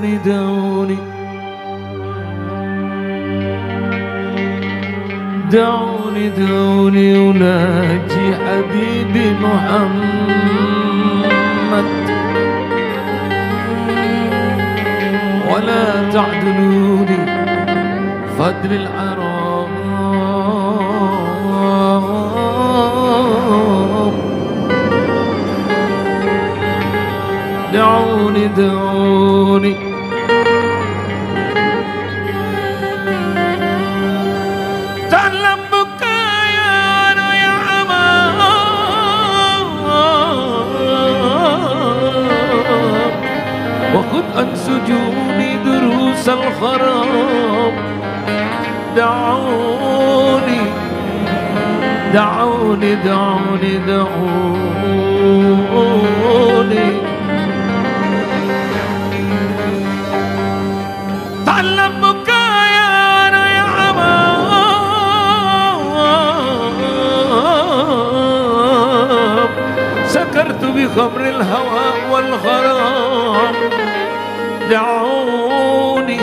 دعوني دعوني. دعوني دعوني أناجي حبيبي محمد. ولا تعدلوني. فضل الحرام وخذ عن سجوني دروس الخراب. دعوني دعوني دعوني دعوني. سكرت بخمر الهوى والغرام. دعوني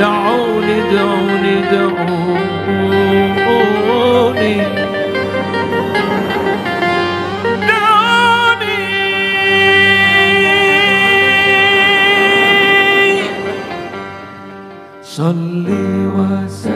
دعوني دعوني دعوني. دعوني. صلي وسلم.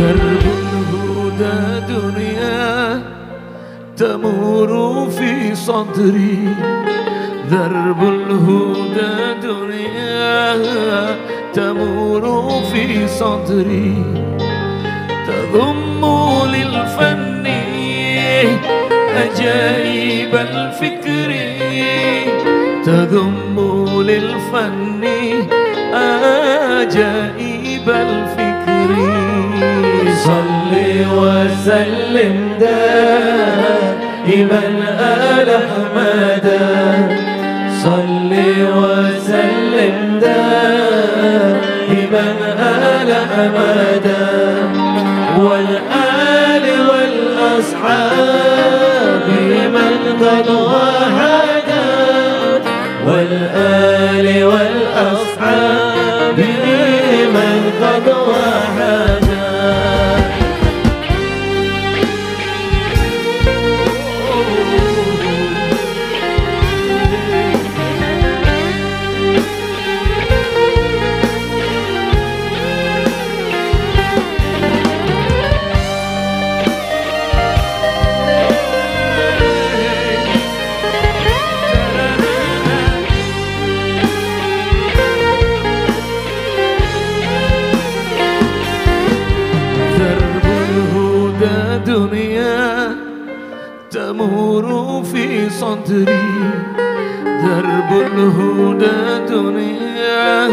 درب الهدى دنيا تمر في صدري. درب الهدى دنيا تمر في صدري. تضم للفن أجايب الفكر. تضم للفن أجائب الفكر. صل وسلم دائما آل أحمدا صل وسلم دائما آل أحمدا والآل والأصحاب من قد وحدا. والآل والأصحاب تمر في صدري درب الهدى دنيا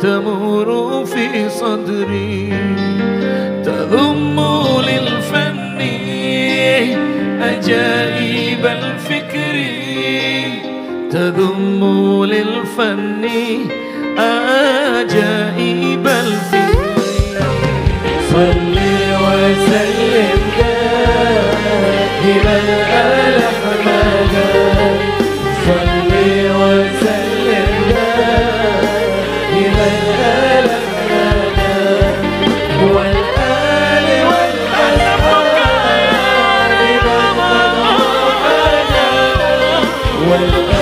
تمر في صدري. تضم للفن أجائب الفكر تضم للفن عجائب والأصحاب من وحدا والآل